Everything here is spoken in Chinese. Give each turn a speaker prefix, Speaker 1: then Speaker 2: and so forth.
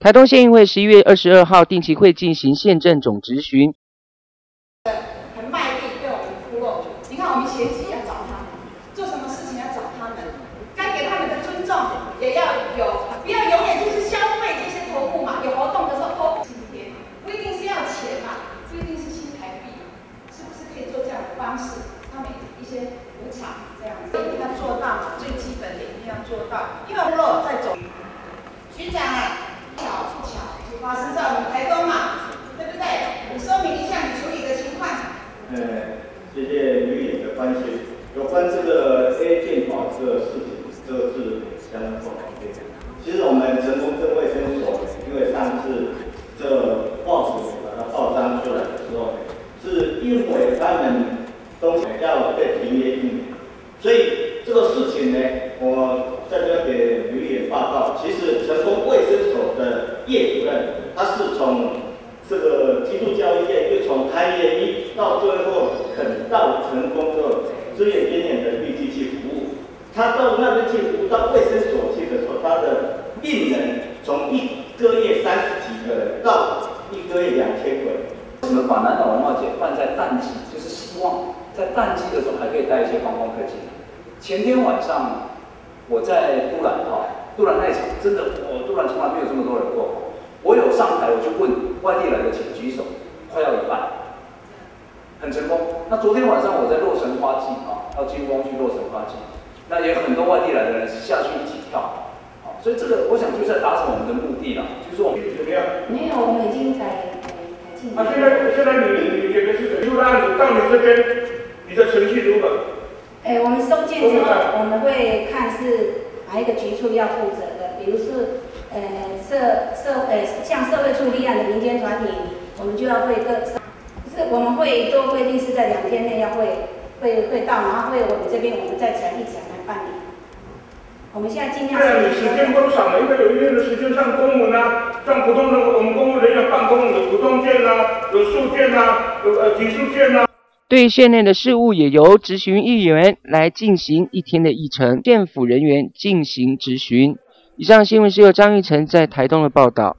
Speaker 1: 台东县议会十一月二十二号定期会进行县政总执询。
Speaker 2: 很卖力对我们部落，你看我们学习要找他们，做什么事情要找他们，该给他们的尊重也要有，不要永远就是消费这些头部嘛。有活动的时候投今天，不一定是要钱嘛，不一定是新台币，是不是可以做这样的方式？他们一些补偿这样子，一定要做到嘛，最基本的一定要做到，因为部落在走。局长啊。巧不巧，就发生在我们台东嘛，对不对？你说明一下你处理的情况。
Speaker 3: 嗯，谢谢吕演的关心。有关这个 A 健保这个事情，这个是相当不好的。其实我们成功镇卫生所，因为上次这报纸把它报章出来的时候，是因为他们东西要被停业一年，所以这个事情呢，我在这给吕演报告。其实成功卫生所的他是从这个基督教医院，又从开业一到最后肯到成功之后，支援边缘的地区去服务。他到那边去服务，到卫生所去的时候，他的病人从一个月三十几个人到一个月两千个人。
Speaker 4: 我们把南岛文化节放在淡季，就是希望在淡季的时候还可以带一些观光客进来。前天晚上我在杜兰哈。杜兰那场真的，我杜兰从来没有这么多人过。我有上台，我就问外地来的请举手，快要一半，很成功。那昨天晚上我在洛神花季啊，到金光去洛神花季，那也有很多外地来的人下去一起跳，好，所以这个我想就是在达成我们的目的了，就是我们
Speaker 5: 怎么样？
Speaker 2: 没有，我们已经改改改进。
Speaker 5: 那现在现在你你觉得是出案子到你这边，你的程序如何？
Speaker 2: 哎，我们收件之后，我们会看是。哪一个局处要负责的？比如是，呃，社社，呃，像社会处立案的民间团体，我们就要会各，是我们会都规定是在两天内要会会会到，然后会我们这边我们再成一层来办理。我们现在尽量。
Speaker 5: 对时间多少了？因为有一定的时间上公文啊，像普通的我们公务人员办公有普通件啊，有数件啊，有呃提速件啊。
Speaker 1: 对县内的事务也由执行议员来进行一天的议程，县府人员进行执询。以上新闻是由张玉成在台东的报道。